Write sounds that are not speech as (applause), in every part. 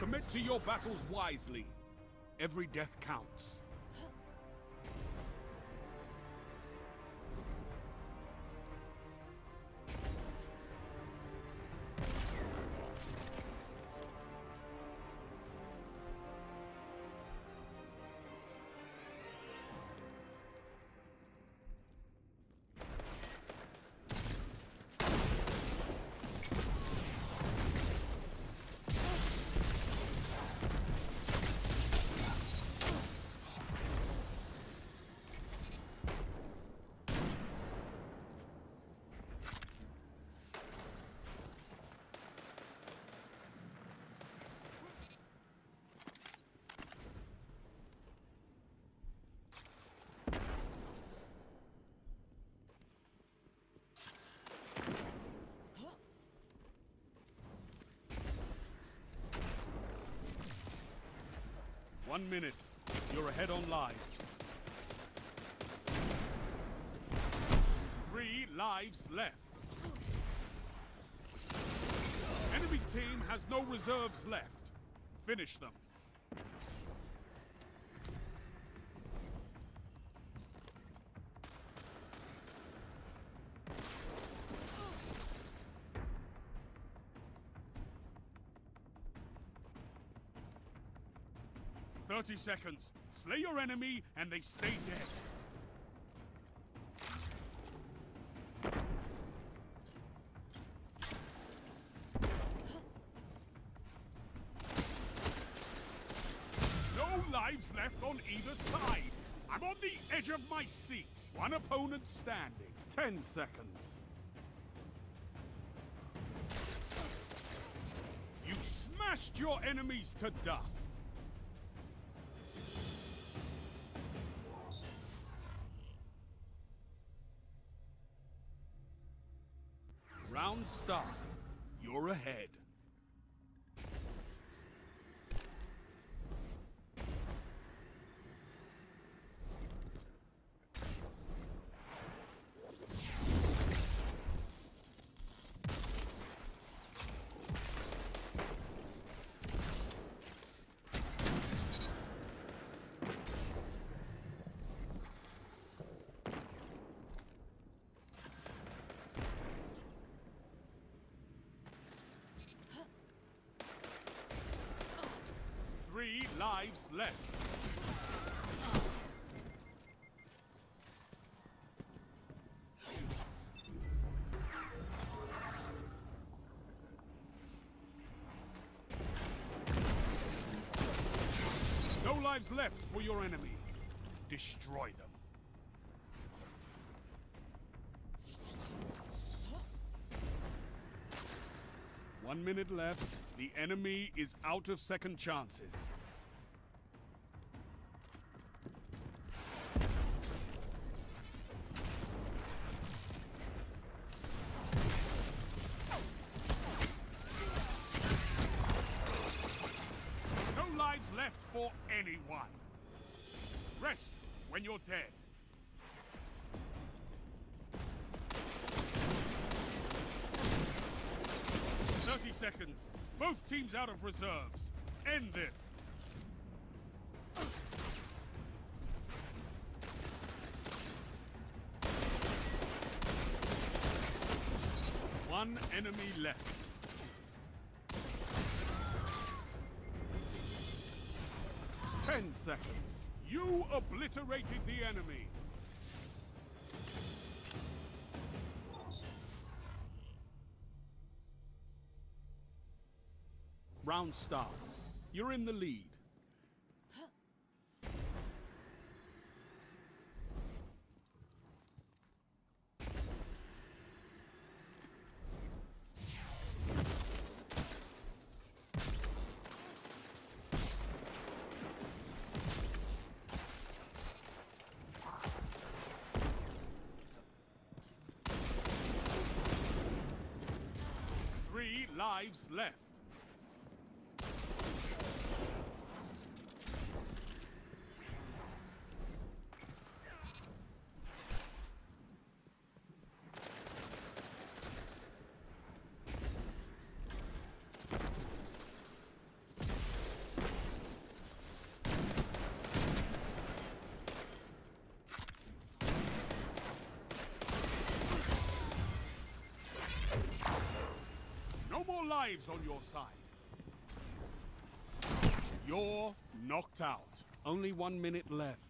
Commit to your battles wisely. Every death counts. One minute. You're ahead on lives. Three lives left. Enemy team has no reserves left. Finish them. Thirty seconds. Slay your enemy and they stay dead. No lives left on either side. I'm on the edge of my seat. One opponent standing. Ten seconds. You smashed your enemies to dust. Start. You're ahead. Three lives left. No lives left for your enemy. Destroy them. One minute left. The enemy is out of second chances. Seconds. Both teams out of reserves. End this. One enemy left. Ten seconds. You obliterated the enemy. Round start. You're in the lead. Lives left. Lives on your side. You're knocked out. Only one minute left.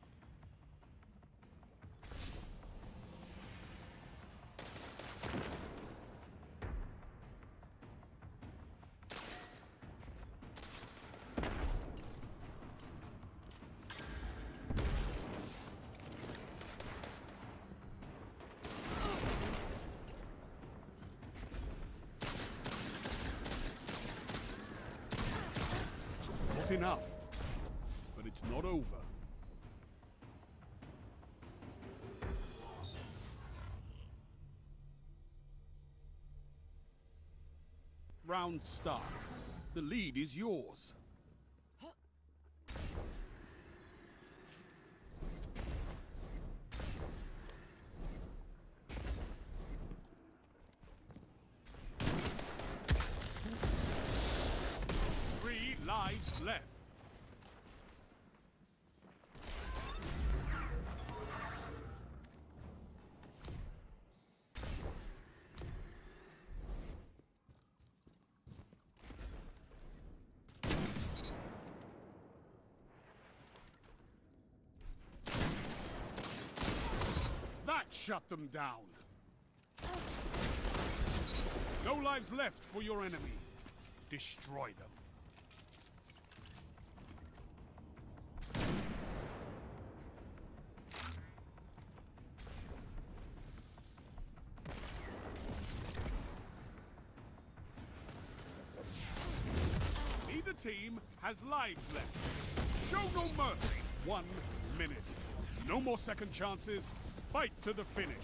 Enough. But it's not over. Round start. The lead is yours. Three lives left. That shut them down. No lives left for your enemy. Destroy them. Neither team has lives left. Show no mercy. One minute. No more second chances. Fight to the finish.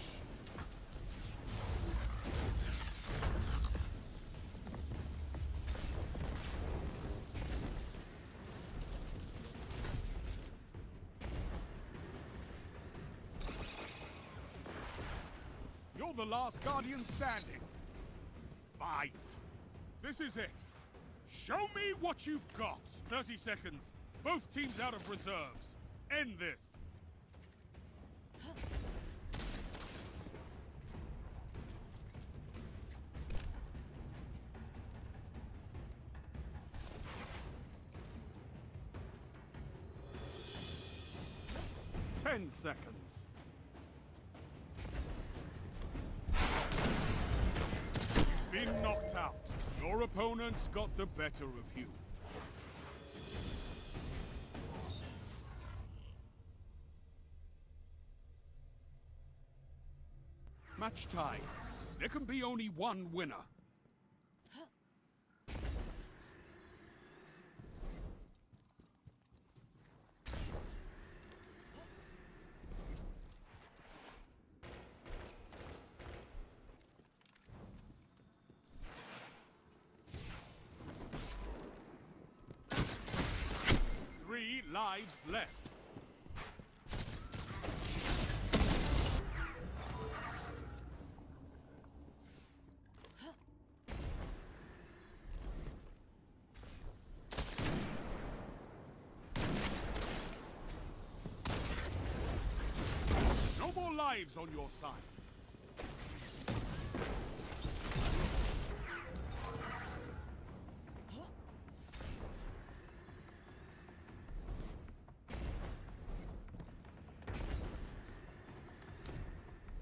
You're the last Guardian standing. Fight. This is it. Show me what you've got. 30 seconds. Both teams out of reserves. End this. Ten seconds. Been knocked out. Your opponent's got the better of you. Match tie. There can be only one winner. On your side.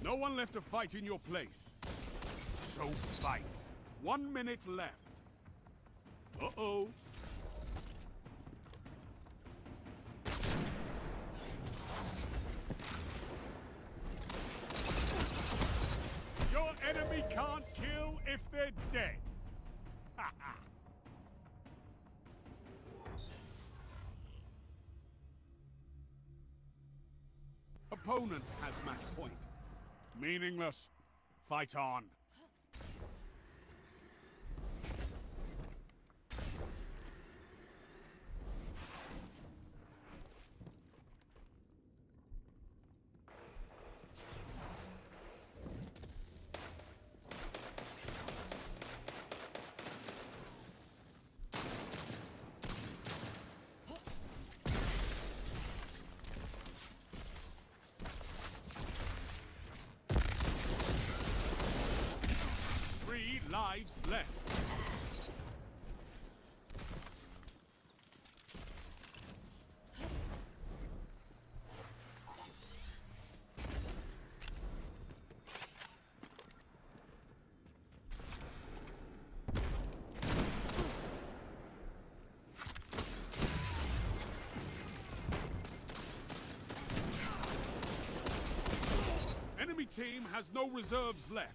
No one left to fight in your place. So fight. One minute left. Uh-oh. If they're dead. (laughs) Opponent has match point. Meaningless. Fight on. Team has no reserves left.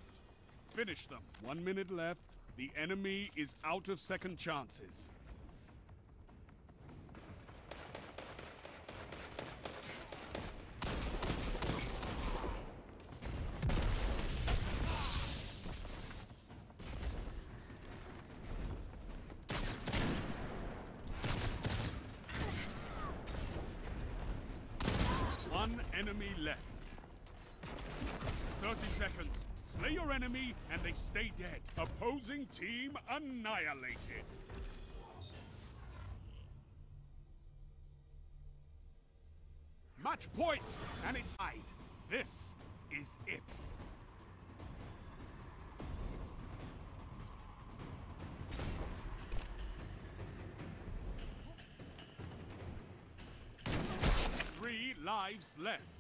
Finish them. One minute left. The enemy is out of second chances. One enemy left. 30 seconds. Slay your enemy and they stay dead. Opposing team annihilated. Match point, and it's tied. This is it. Three lives left.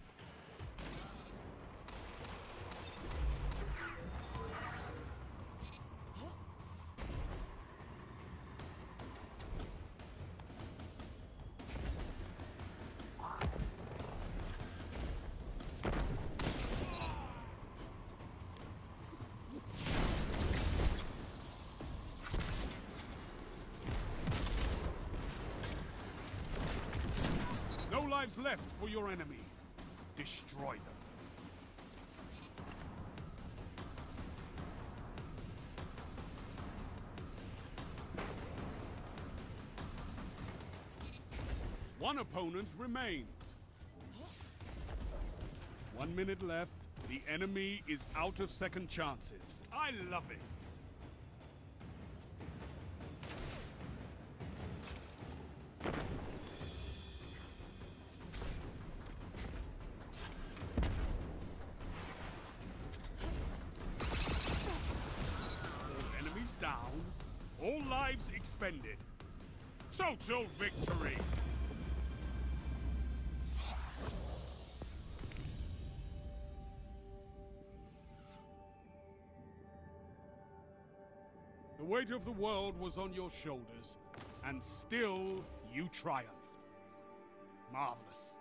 Left for your enemy. Destroy them. One opponent remains. One minute left. The enemy is out of second chances. I love it. All lives expended. Total victory! The weight of the world was on your shoulders, and still you triumphed. Marvelous.